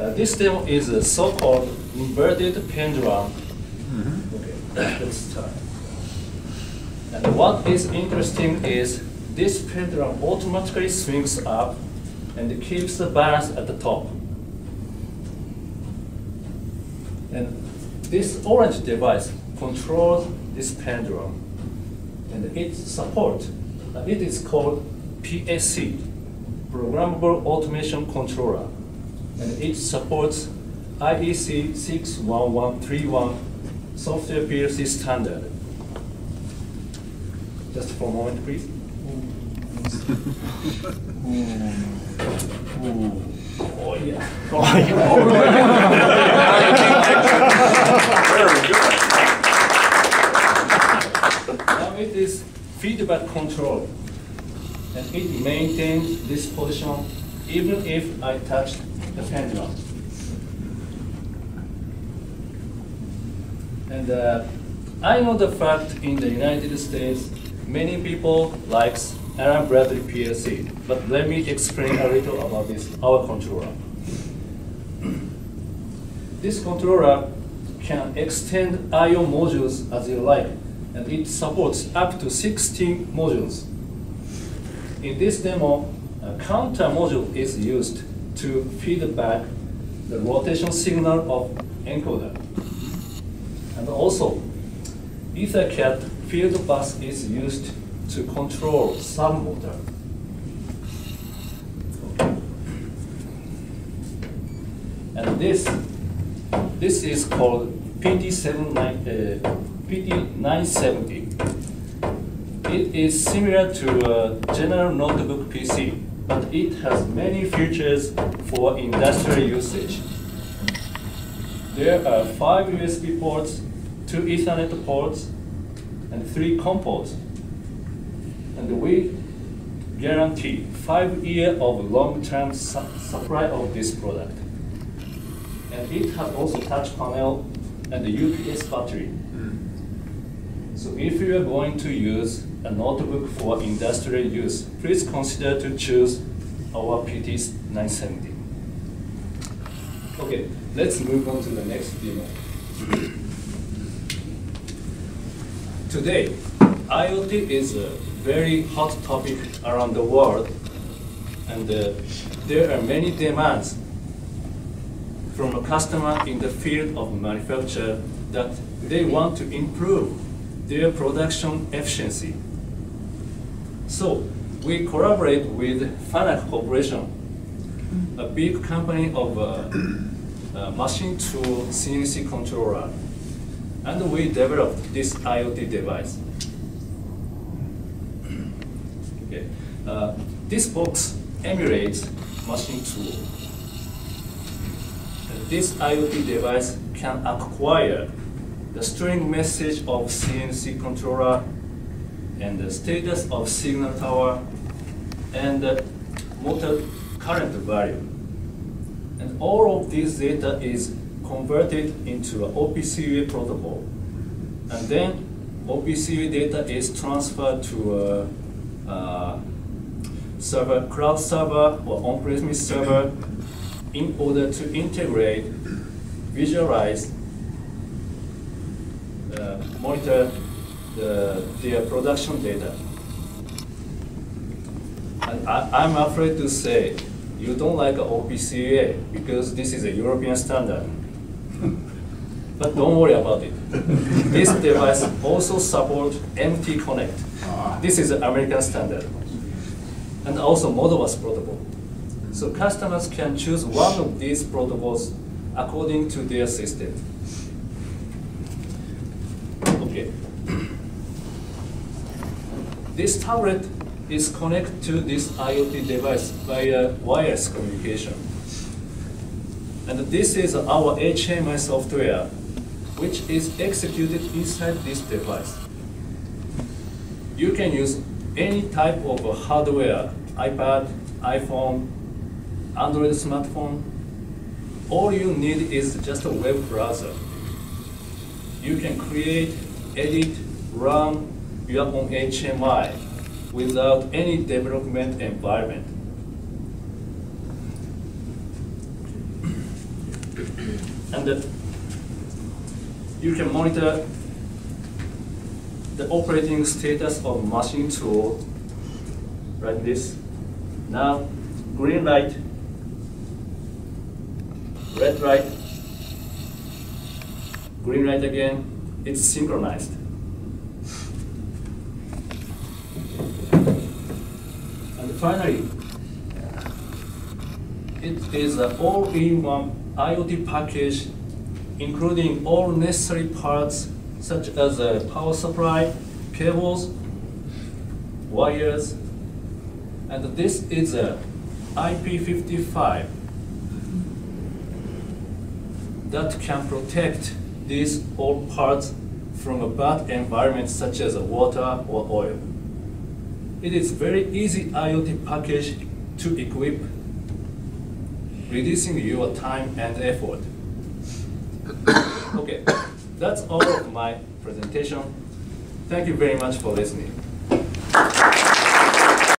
Uh, this demo is a so-called inverted pendulum. Okay, let's start. And what is interesting is this pendulum automatically swings up and keeps the balance at the top. And this orange device controls this pendulum. And its support, uh, it is called PAC, Programmable Automation Controller. And it supports IEC 61131 software PLC standard. Just for a moment, please. Oh, yeah. Now it is feedback control. And it maintains this position even if I touch the pendulum. And uh, I know the fact in the United States, many people likes Allen Bradley PLC, but let me explain a little about this, our controller. This controller can extend I.O. modules as you like, and it supports up to 16 modules. In this demo, a counter module is used to feed back the rotation signal of encoder. And also, EtherCAT field bus is used to control servo motor. And this, this is called PT7, uh, PT970. It is similar to a general notebook PC, but it has many features for industrial usage. There are five USB ports, two Ethernet ports, and three COM ports. And we guarantee five years of long-term su supply of this product. And it has also touch panel and the UPS battery. Hmm. So if you are going to use a notebook for industrial use, please consider to choose our PT 970. Okay, let's move on to the next demo. Today, IoT is a very hot topic around the world, and uh, there are many demands from a customer in the field of manufacture that they want to improve their production efficiency. So we collaborate with Fanuc Corporation, a big company of uh, uh, machine tool CNC controller, and we developed this IoT device. Okay. Uh, this box emulates machine tool. This IoT device can acquire the string message of CNC controller and the status of signal tower and the motor current value. And all of this data is converted into an OPC UA protocol. And then OPC UA data is transferred to a, a server, cloud server or on-premise server in order to integrate, visualize, uh, monitor the, their production data. And I, am afraid to say, you don't like OPC UA because this is a European standard. but don't worry about it. this device also supports MT Connect. Ah. This is an American standard. And also Modbus protocol. So customers can choose one of these protocols according to their system. This tablet is connected to this IoT device via wireless communication. And this is our HMI software, which is executed inside this device. You can use any type of hardware, iPad, iPhone, Android smartphone. All you need is just a web browser. You can create, edit, run your own HMI without any development environment. And uh, you can monitor the operating status of machine tool like this. Now, green light, red light, green light again, it's synchronized. And finally, it is an all-in-one IoT package, including all necessary parts such as a power supply, cables, wires, and this is a IP55 that can protect these all parts from a bad environment such as water or oil. It is very easy IoT package to equip, reducing your time and effort. okay, that's all of my presentation. Thank you very much for listening.